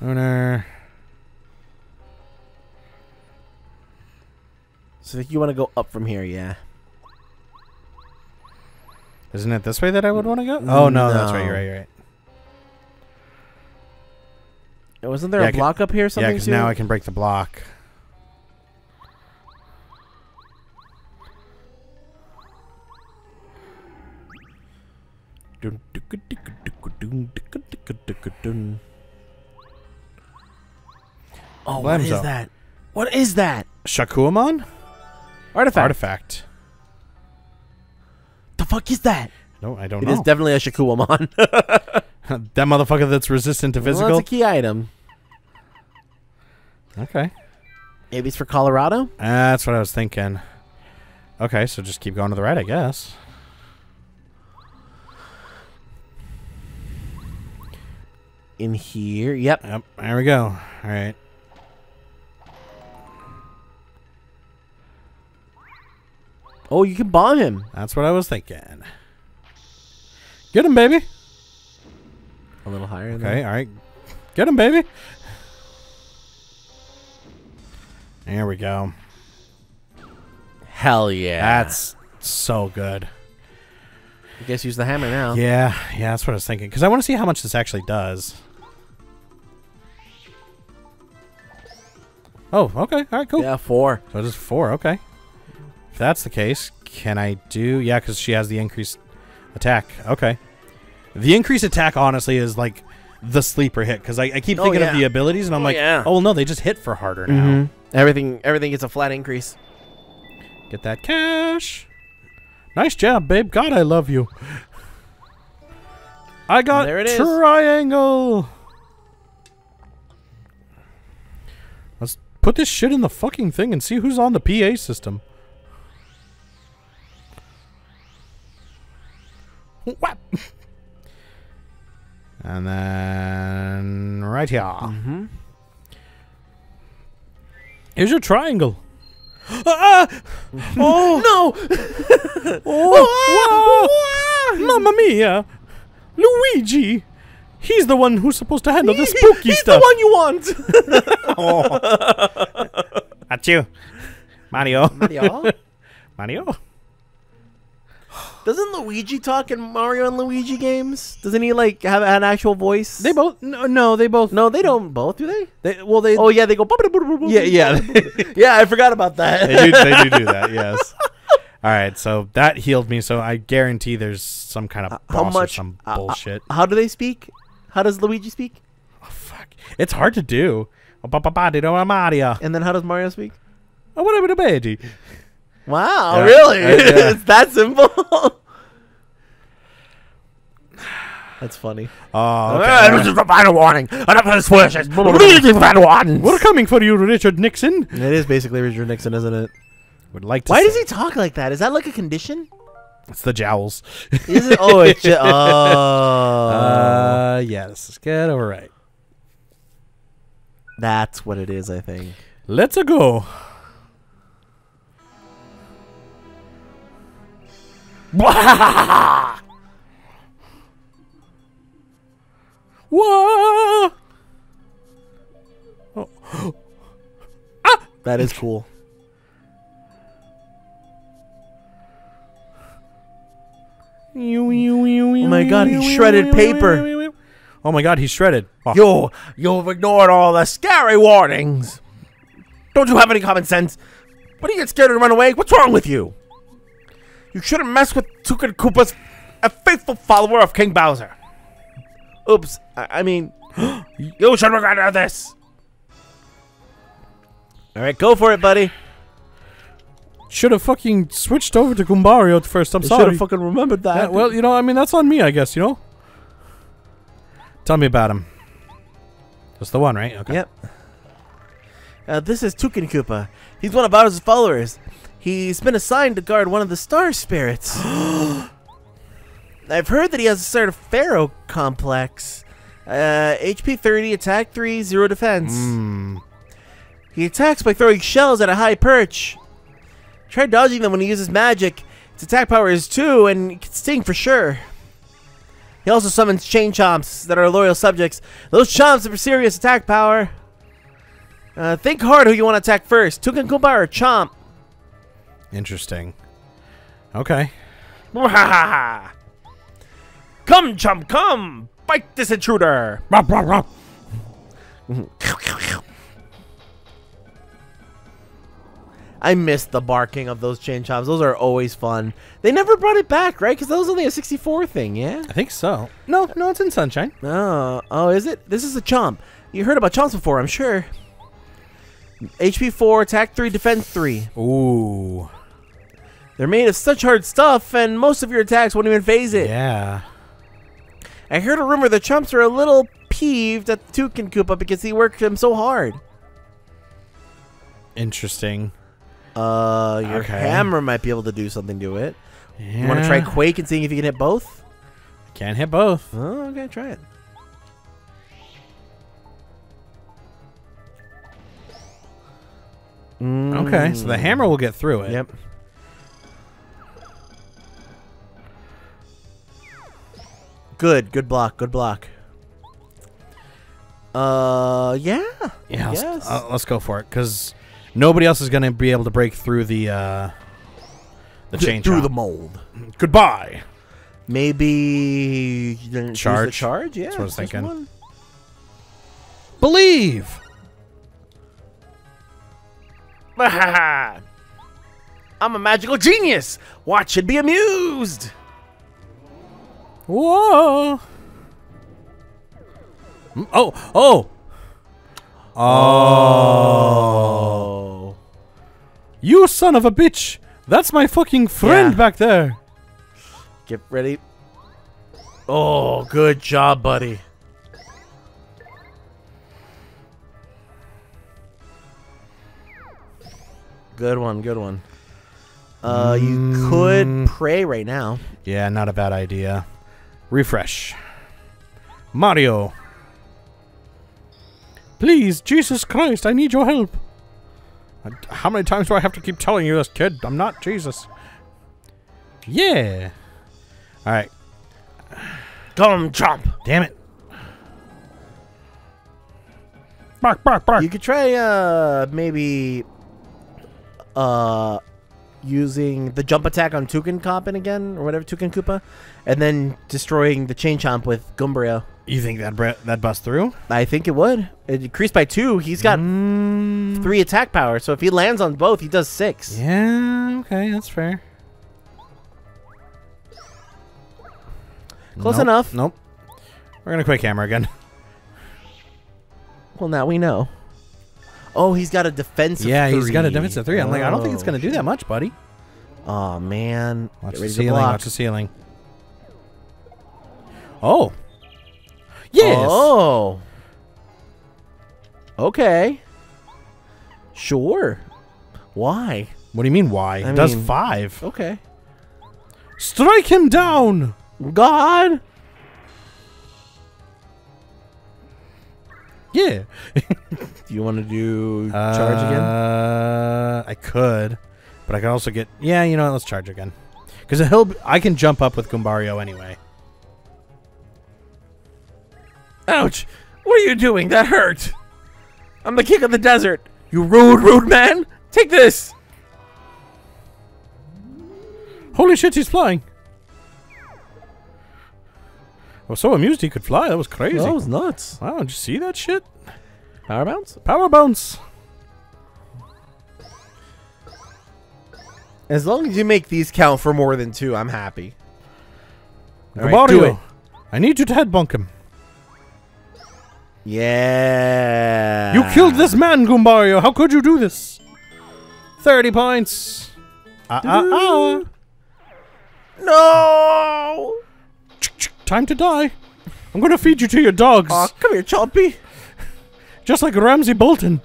Lunar. So you want to go up from here, yeah? Isn't it this way that I would want to go? Oh no, that's right. You're right. You're right. Oh, wasn't there Yeah, a I can- block up here? or Yeah, because now I can break the block. Oh, what is that? What is that? Shakuamon? Artifact. Artifact. The fuck is that? No, I don't It know. is definitely a Shakuamon. that motherfucker that's resistant to well, physical. that's a key item. okay. Maybe it's for Kolorado. That's what I was thinking. Okay, so just keep going to the right, I guess. In here. Yep. Yep, there we go. All right. Oh, you can bomb him. That's what I was thinking. Get him, baby. A little higher. Okay, all right. Get him, baby. There we go. Hell yeah. That's so good. I guess use the hammer now. Yeah, yeah, that's what I was thinking. Because I want to see how much this actually does. Oh, okay. All right, cool. Yeah, four. So just four. Okay. If that's the case, can I do? Yeah, because she has the increased attack. Okay. The increased attack, honestly, is like the sleeper hit because I, I keep Oh, thinking yeah. of the abilities and I'm Oh, like, yeah. oh well, no, they just hit for harder now. Mhm. Everything. Everything gets a flat increase. Get that cash. Nice job, babe. God, I love you. I got There it is. triangle. Let's put this shit in the fucking thing and see who's on the PA system. What? right here. Mm-hmm. Here's your triangle. ah! Oh Oh, wow. Mamma mia! Luigi! He's the one who's supposed to handle the spooky He's stuff. the one you want. At you. Mario. Mario? Mario? Doesn't Luigi talk in Mario and Luigi games? Doesn't he like have an actual voice? They both. No, no they both. No, they don't both, do they? They, well, they. Oh yeah, they go. yeah, yeah. yeah, I forgot about that. they, do, they do do that, yes. All right, so that healed me, so I guarantee there's some kind of How boss or much- some uh, uh, bullshit. How do they speak? How does Luigi speak? oh, fuck. It's hard to do. Oh. And then how does Mario speak? Oh, what about a baby? Wow, Yeah, really? uh, yeah. it's that simple. That's funny. Oh, okay. is a final warning. Enough of this wishes. final warning. We're coming for you, Richard Nixon. It is basically Richard Nixon, isn't it? Would like to. Why say- does he talk like that? Is that like a condition? It's the jowls. Is it? Oh, it's just, oh. Uh, yes. Get over right. That's what it is, I think. Let's a go. Whoa! Oh. ah! That is cool. Oh my God, he shredded paper. Oh my god, he's shredded. Oh, You, you've ignored all the scary warnings. Don't you have any common sense? What are you get scared and run away? What's wrong with you? You shouldn't mess with Tutankoopa's a faithful follower of King Bowser. Oops. I, I mean, you should regret this. All right, go for it, buddy. Should have fucking switched over to Goombario at first. I'm Should sorry. have fucking remembered that. Yeah, well, you know, I mean, that's on me, I guess, you know? Tell me about him. That's the one, right? Okay. Yep. Uh, this is Tutankoopa. He's one of Bowser's followers. He's been assigned to guard one of the star spirits. I've heard that he has a sort of Pharaoh complex. Uh, HP 30, attack 3, 0 defense. Hmm. He attacks by throwing shells at a high perch. Try dodging them when he uses magic. Its attack power is 2 and it can sting for sure. He also summons chain chomps that are loyal subjects. Those chomps have serious attack power. Uh, think hard who you want to attack first. Tutankoopa or Chomp? Interesting. Okay. come, Chomp, come! Bite this intruder! I miss the barking of those chain chomps. Those are always fun. They never brought it back, right? Because that was only a 64 thing, yeah? I think so. No, no, it's in Sunshine. Oh, oh, is it? This is a chomp. You heard about chomps before, I'm sure. HP 4, attack 3, defense 3. Ooh. They're made of such hard stuff, and most of your attacks won't even phase it. Yeah. I heard a rumor the chumps are a little peeved at Tutankoopa because he worked him so hard. Interesting. Uh, your Okay. hammer might be able to do something to it. Yeah. You want to try Quake and seeing if you can hit both? Can't hit both. Oh, okay, try it. Okay, so the hammer will get through it. Mm. Yep. Good, good block, good block. Uh, yeah. Yeah, let's, uh, let's go for it because nobody else is going to be able to break through the uh, the chain through chomp. the mold. Goodbye. Maybe you didn't choose the Charge. charge. Yeah, That's what I was just thinking. one. Believe. I'm a magical genius. Watch and be amused. Whoa. Mm, Oh, oh. Oh. Oh. You son of a bitch. That's my fucking friend Yeah. back there. Get ready. Oh, good job, buddy. Good one, good one. Uh, you could pray right now. Yeah, not a bad idea. Refresh. Mario. Please, Jesus Christ, I need your help. How many times do I have to keep telling you this, kid? I'm not Jesus. Yeah. All right. Come chomp. Damn it. Bark, bark, bark. You could try uh maybe uh using the jump attack on Toucan Koppin again or whatever Toucan Koopa, and then destroying the chain chomp with Goombario. You think that bre- that bust through? I think it would. It increased by two. He's got Mm, three attack power, so if he lands on both, he does six. Yeah. Okay, that's fair. Close Nope, enough. Nope. We're gonna quick hammer again. Well, now we know. Oh, he's got a defensive. yeah, he's got a defensive three. I'm like, I don't think it's gonna do Oh, that much, buddy. Oh man! Watch the ceiling. Watch the ceiling. Oh. Yes. Oh. Okay. Sure. Why? What do you mean? Why? I does mean- five. Okay. Strike him down. God. Yeah. Do you want to do charge again? Uh, I could, but I could also get. Yeah, you know what? Let's charge again. Because he'll. I can jump up with Goombario anyway. Ouch! What are you doing? That hurt. I'm the king of the desert. You rude, rude man. Take this. Holy shit, he's flying. I was so amused he could fly. That was crazy. That was nuts. wow, did you see that shit? Power bounce. Power bounce. As long as you make these count for more than two, I'm happy. All right, Goombario, do it. I need you to Headbonk him. Yeah. You killed this man, Goombario. How could you do this? 30 points. Uh, uh, uh. No. Time to die. I'm gonna feed you to your dogs. Aw, come here, Chompy. Just like Ramsay Bolton.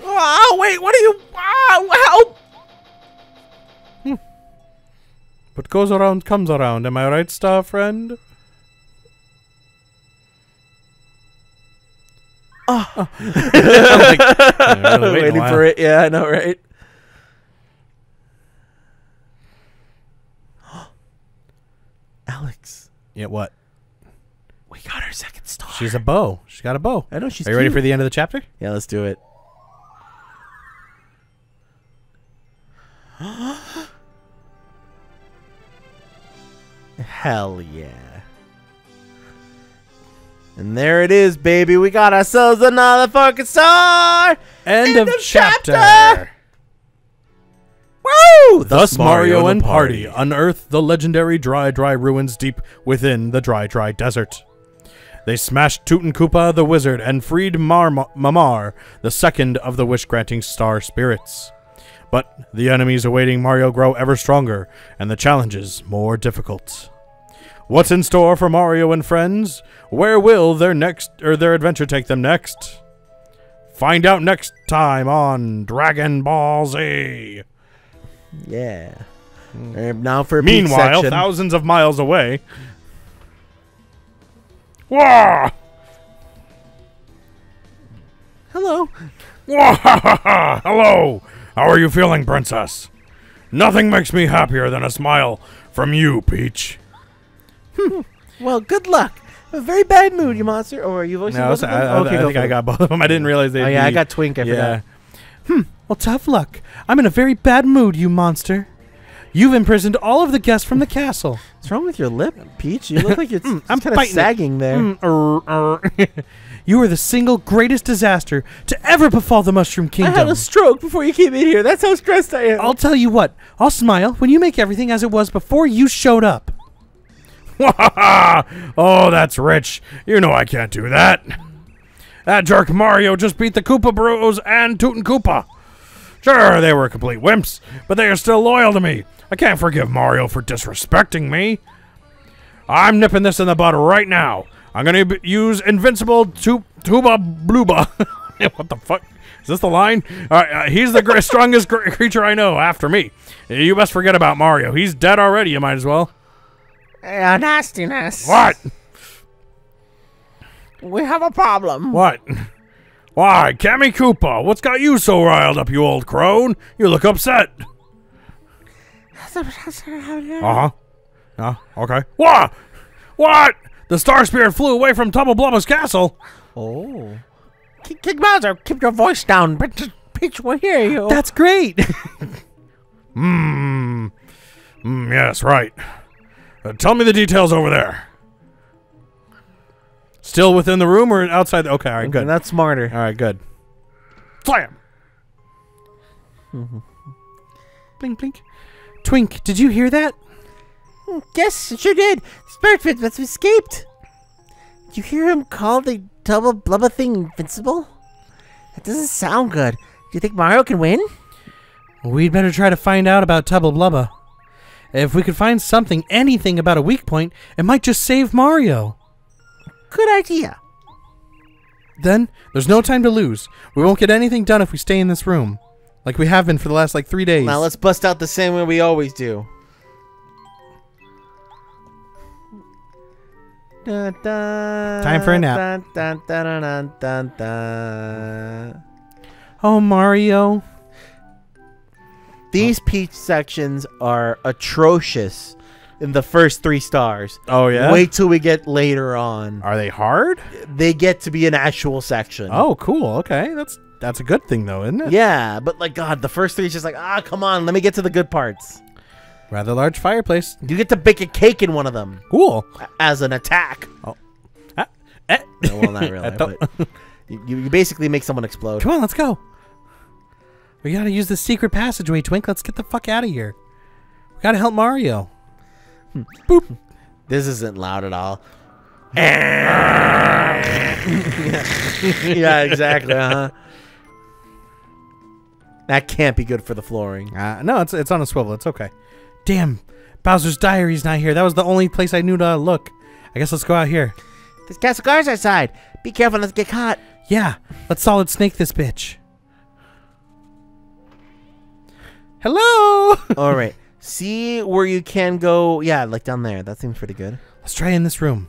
Oh, wait, what are you? Ah, help! What goes around comes around. Am I right, star friend? Ah. I'm like, yeah, really Waiting for it. Yeah, I know, right? Alex, Yeah, what? we got our second star. She's a bow. She's got a bow. I know she's. Are you ready cute. for the end of the chapter? Yeah, let's do it. Hell yeah. And there it is, baby. We got ourselves another fucking star. End, of, of chapter. chapter. Woo! Thus Mario and party unearth the legendary Dry Dry ruins deep within the Dry Dry Desert. They smashed Tutankoopa the wizard and freed Mar- Mamar, the second of the wish-granting star spirits. But the enemies awaiting Mario grow ever stronger, and the challenges more difficult. What's in store for Mario and friends? Where will their next or their adventure take them next? Find out next time on Dragon Ball Z. Yeah. Hmm. And now for Meanwhile, thousands of miles away. Wah! Hello. Wah! Hello! How are you feeling, Princess? Nothing makes me happier than a smile from you, Peach. Hmm. Well, good luck. A very bad mood, you monster. Or are you voicing No, both I? I- I Okay, go think I got both of them. I didn't realize they. Oh yeah, I got Twink. I yeah. forgot. Hmm. Well, tough luck. I'm in a very bad mood, you monster. You've imprisoned all of the guests from the castle. What's wrong with your lip, Peach? You look like it's, I'm kind of biting it. sagging there. Mm, er, er. you are the single greatest disaster to ever befall the Mushroom Kingdom. I had a stroke before you came in here. That's how stressed I am. I'll tell you what. I'll smile when you make everything as it was before you showed up. oh, that's rich. You know I can't do that. That jerk Mario just beat the Koopa Bros and Tutankoopa. Sure, they were complete wimps, but they are still loyal to me. I can't forgive Mario for disrespecting me. I'm nipping this in the bud right now. I'm gonna use invincible tu- Tubba Blubba. what the fuck? Is this the line? Right, uh, he's the strongest creature I know. After me, you best forget about Mario. He's dead already. You might as well. Uh, nastiness. What? We have a problem. What? Why, Kammy Koopa, what's got you so riled up, you old crone? You look upset. Uh huh. Uh, okay. What? What? The Star Spirit flew away from Tubba Blubba's castle. Oh. King, King Bowser, keep your voice down. But Peach will hear you. That's great. Hmm. Mm, yes, right. Uh, tell me the details over there. Still within the room or outside? Okay, all right, good. That's smarter. All right, good. Slam. Mm-hmm. blink, blink. Twink, did you hear that? Hmm, yes, it sure did. Spirit Fit must have escaped. Did you hear him call the Tubba Blubba thing invincible? That doesn't sound good. Do you think Mario can win? We'd better try to find out about Tubba Blubba. If we could find something, anything about a weak point, it might just save Mario. Good idea. Then, there's no time to lose. We won't get anything done if we stay in this room. Like we have been for the last, like, three days. Now let's bust out the same way we always do. Dun, dun, Time for a nap. Dun, oh, Mario. These peach sections are atrocious in the first three stars. Oh, yeah? Wait till we get later on. Are they hard? They get to be an actual section. Oh, cool. Okay. That's that's a good thing, though, isn't it? Yeah, but like God, the first three is just like, ah, come on, let me get to the good parts. Rather large fireplace. You get to bake a cake in one of them Cool. as an attack. Ah, eh. No, well, not really, but you, you basically make someone explode. Come on, let's go. We gotta use the secret passageway, Twink. Let's get the fuck out of here. We gotta help Mario. Boop. This isn't loud at all. yeah, exactly. Uh-huh. That can't be good for the flooring. Uh, no, it's it's on a swivel. It's okay. Damn, Bowser's Diary's not here. That was the only place I knew to look. I guess let's go out here. There's castle guards outside. Be careful not to get caught. Yeah, let's solid snake this bitch. Hello. All right. See where you can go. Yeah, like down there. That seems pretty good. let's try in this room.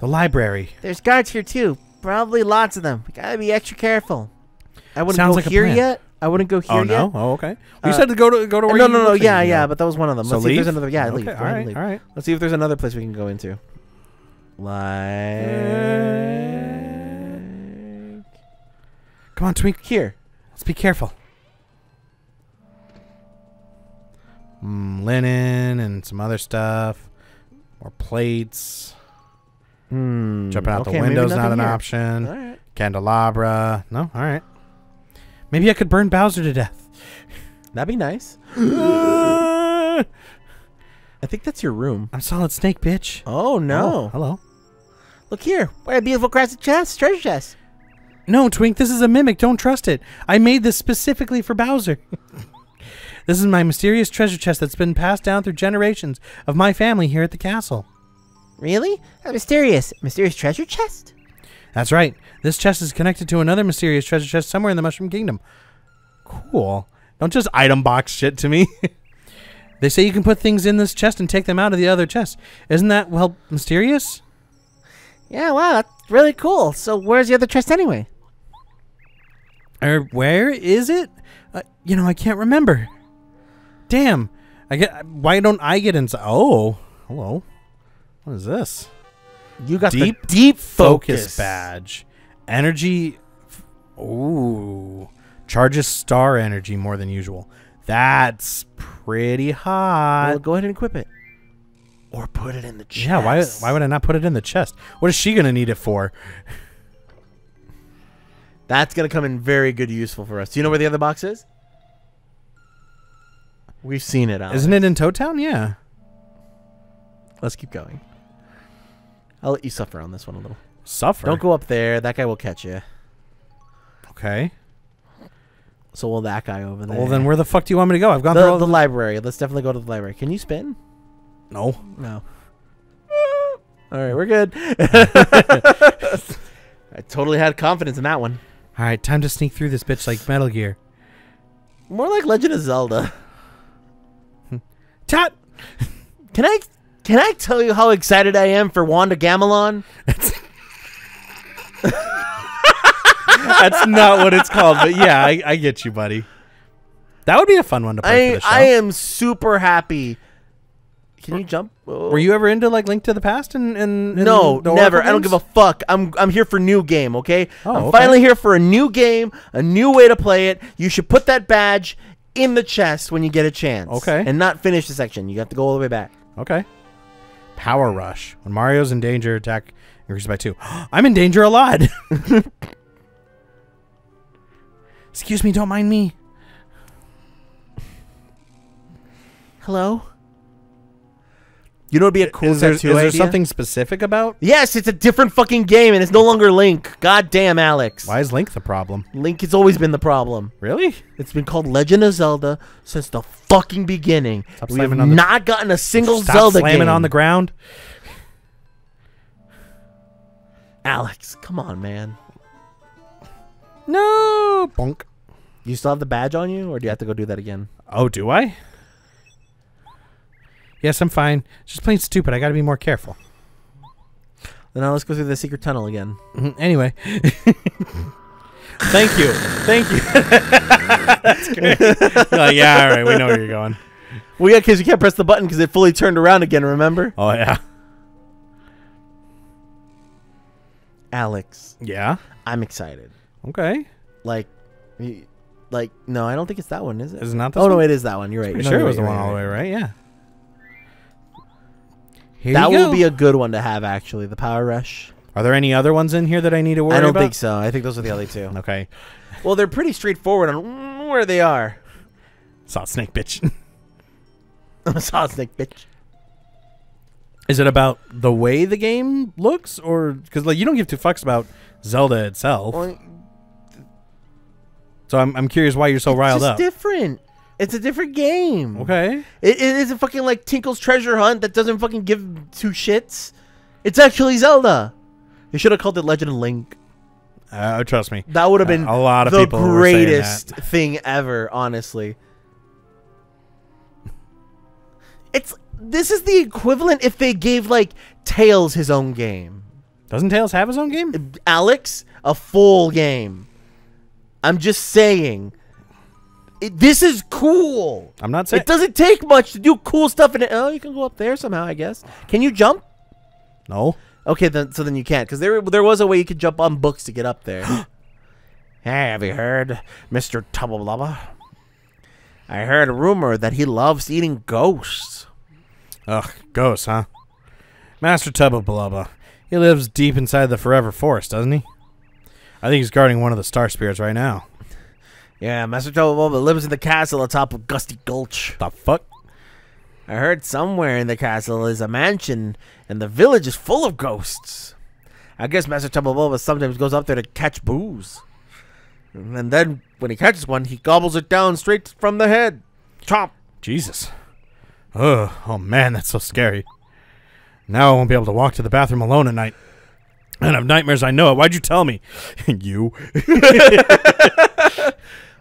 The library. There's guards here too. Probably lots of them. We gotta be extra careful. I wouldn't Sounds go like here yet. I wouldn't go here oh yet. no. Oh okay. you Uh, said to go to go to no, no, no. Yeah, yeah, but that was one of them. So Let's see if there's leave? another. Yeah, Okay, leave. All right, leave. all right. Let's see if there's another place we can go into. Like Come on, Twink. here. Let's be careful. Mm, linen and some other stuff. More plates. Hmm. Jumping out okay, the window's not an here. option. Right. Candelabra. No, all right. Maybe I could burn Bowser to death. That'd be nice. I'm think that's your room. I'm Solid Snake, bitch. Oh no! Oh, hello. Look here. What a beautiful crafted chest, treasure chest. No, Twink, this is a mimic. Don't trust it. I made this specifically for Bowser. this is my mysterious treasure chest that's been passed down through generations of my family here at the castle. Really? How mysterious. Mysterious treasure chest? That's right. This chest is connected to another mysterious treasure chest somewhere in the Mushroom Kingdom. Cool. Don't just item box shit to me. they say you can put things in this chest and take them out of the other chest. Isn't that, well, mysterious? Yeah, wow, that's really cool. So where's the other chest anyway? Or where is it? Uh, you know, I can't remember. Damn. I get. Why don't I get inside? Oh, hello. What is this? You got Deep the deep Focus, focus, badge. Energy. f- Ooh. Charges star energy more than usual. That's pretty hot. Well, go ahead and equip it, or put it in the chest. yeah. Why? Why would I not put it in the chest? What is she gonna need it for? That's gonna come in very good useful for us. Do you know where the other box is? We've seen it. Alex. Isn't it in Toad Town? Yeah. Let's keep going. I'll let you suffer on this one a little. Suffer. Don't go up there. That guy will catch you. Okay. So will that guy over there. Well, then where the fuck do you want me to go? I've gone through the, all the library. Let's definitely go to the library. Can you spin? No. No. All right, we're good. I totally had confidence in that one. All right, time to sneak through this bitch like Metal Gear. More like Legend of Zelda. Tot. Can I can I tell you how excited I am for Wanda Gamelon? That's not what it's called, but yeah, I, I get you, buddy. That would be a fun one to play for I the show. I am super happy. Can you jump? Oh. Were you ever into like Link to the Past and, and, and No, never. I don't give a fuck. I'm I'm here for new game, okay? Oh, I'm okay. finally here for a new game, a new way to play it. You should put that badge in the chest when you get a chance. Okay. And not finish the section. You have to go all the way back. Okay. Power Rush. When Mario's in danger, attack increases by two. I'm in danger a lot. Excuse me, don't mind me. Hello? You know what'd be a cool is there, is tattoo there idea? something specific about? Yes, it's a different fucking game and it's no longer Link. God damn, Alex. Why is Link the problem? Link has always been the problem. Really? It's been called Legend of Zelda since the fucking beginning. Stop we have not gotten a single Stop Zelda slamming game. on the ground. Alex, come on, man. No. Bonk. You still have the badge on you, or do you have to go do that again? Oh, do I? Yes, I'm fine. Just plain stupid. I got to be more careful. Then now let's go through the secret tunnel again. Mhm. Anyway. Thank you. Thank you. That's great. You're like, yeah, all right. We know where you're going. Well, yeah, because you can't press the button because it fully turned around again. Remember, Oh, yeah. Alex? Yeah. I'm excited. Okay. Like, y- like no, I don't think it's that one, is it? Is it not this oh no, it is that one. You're right. Pretty No, sure it you're was the right, one you're all the way, right. right? Yeah. Here That will be a good one to have. Actually, the power rush. Are there any other ones in here that I need to worry about? I don't about? think so. I think those are the other two. Okay. well, they're pretty straightforward on where they are. Saw Snake bitch. Saw Snake, bitch. Is it about the way the game looks, or because like you don't give two fucks about Zelda itself? Well, so I'm, I'm curious why you're so riled up. different. It's a different game. okay. It, it isn't fucking like Tingle's Treasure Hunt that doesn't fucking give two shits. It's actually Zelda. They should have called it Legend of Link. Uh, trust me. That would have Uh, been a lot of the people greatest thing ever, honestly. It's this is the equivalent if they gave like Tails his own game. Doesn't Tails have his own game? Alex, a full game. I'm just saying. It, this is cool. I'm not saying. It doesn't take much to do cool stuff in it. Oh, you can go up there somehow, I guess. Can you jump? No. Okay, then so then you can't because there there was a way you could jump on books to get up there. hey, have you heard, Mister Tubba Blubba? I heard a rumor that he loves eating ghosts. Ugh, ghosts, huh? Master Tubba Blubba. He lives deep inside the Forever Forest, doesn't he? I think he's guarding one of the star spirits right now. Yeah, Master Tubble lives in the castle atop of Gusty Gulch. The fuck? I heard somewhere in the castle is a mansion, and the village is full of ghosts. I guess Master Tubble sometimes goes up there to catch Boos. And then, when he catches one, he gobbles it down straight from the head. Chomp! Jesus. Ugh, oh man, that's so scary. Now I won't be able to walk to the bathroom alone at night. And have nightmares, I know it. Why'd you tell me? you.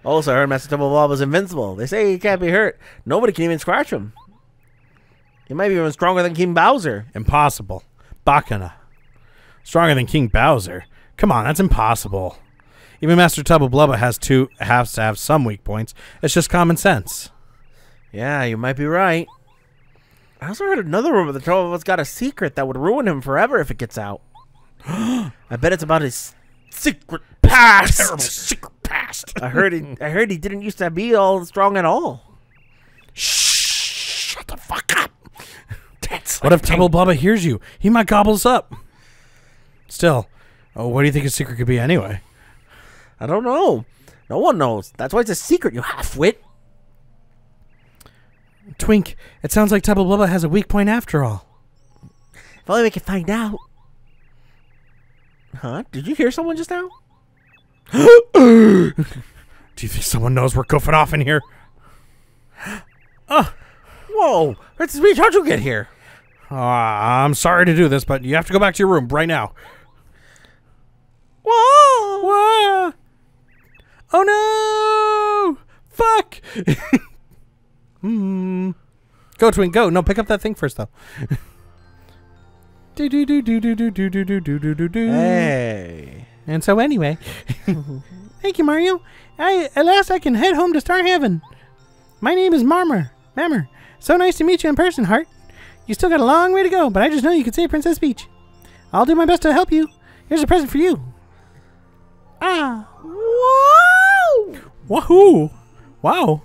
Also, I heard Master Tubba Blubba is invincible. They say he can't be hurt. Nobody can even scratch him. He might be even stronger than King Bowser. Impossible. Bakana. Stronger than King Bowser. Come on, that's impossible. Even Master Tubba Blubba has to has to have some weak points. It's just common sense. Yeah, you might be right. I also heard another rumor that Blubba's got a secret that would ruin him forever if it gets out. I bet it's about his secret past. Terrible secret past. I heard he, I heard he didn't used to be all strong at all. Shh, shut the fuck up. what if Tubba Blubba hears you? He might gobble us up. Still, oh, what do you think his secret could be anyway? I don't know. No one knows. That's why it's a secret, you halfwit. Twink, it sounds like Tubba Blubba has a weak point after all. If only we could find out. Huh? Did you hear someone just now? Do you think someone knows we're goofing off in here? Whoa! That's Peach. How'd you get here? Uh, I'm sorry to do this, but you have to go back to your room right now. Whoa! Whoa! Oh no! Fuck! hmm. Go, Twin. go. No, pick up that thing first, though. do do do do do do do do do do do do. Hey. And so anyway, thank you, Mario. I at last I can head home to Star Heaven. My name is Marmer. Mamar. So nice to meet you in person, Heart. You still got a long way to go, but I just know you can save Princess Peach. I'll do my best to help you. Here's a present for you. Ah. Whoa! Wahoo! Wow.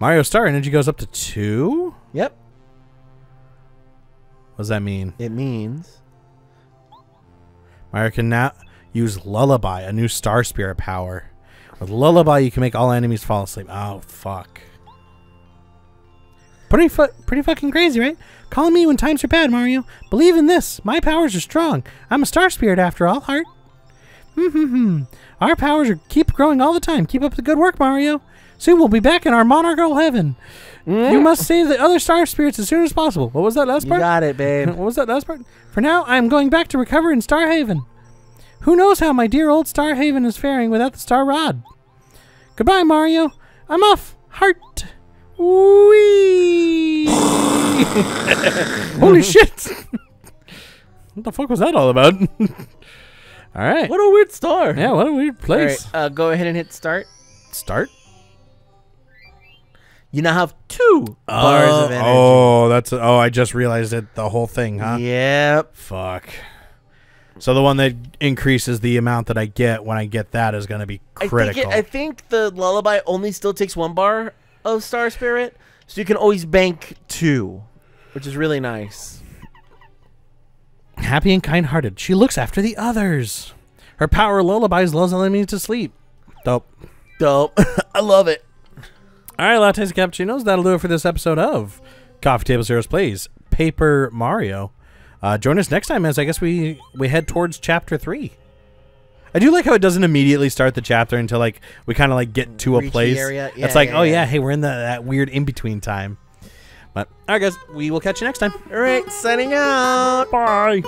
Mario Star energy goes up to two? Yep. What does that mean? It means Mario can now use Lullaby, a new Star Spirit power. With Lullaby, you can make all enemies fall asleep. Oh, fuck. Pretty, fu- pretty fucking crazy, right? Call me when times are bad, Mario. Believe in this. My powers are strong. I'm a Star Spirit after all, Heart. Hmm, hmm, hmm. Our powers are keep growing all the time. Keep up the good work, Mario. Soon we'll be back in our monarchical heaven. You must save the other Star Spirits as soon as possible. What was that last you part? got it, babe. What was that last part? For now, I am going back to recover in Star Haven. Who knows how my dear old Star Haven is faring without the Star Rod? Goodbye, Mario. I'm off. Heart. Wee. Holy shit! what the fuck was that all about? all right. What a weird star. Yeah, what a weird All place. right, uh, go ahead and hit start. Start. You now have two bars of energy. Oh, that's oh! I just realized it. The whole thing, huh? Yep. Fuck. So the one that increases the amount that I get when I get that is going to be I critical. think, it, I think the lullaby only still takes one bar of Star Spirit, so you can always bank two, which is really nice. Happy and kind-hearted, she looks after the others. Her power lullabies lulls enemies to sleep. Dope. Dope. I love it. All right, lattes and cappuccinos. That'll do it for this episode of Coffee Table Zeroes Plays Paper Mario. Uh, join us next time as I guess we we head towards chapter three. I do like how it doesn't immediately start the chapter until like we kind of like get to a Reach the place. Yeah, it's like, yeah, oh yeah. yeah, hey, we're in the, that weird in between time. But all right, guys, we will catch you next time. All right, signing out. Bye.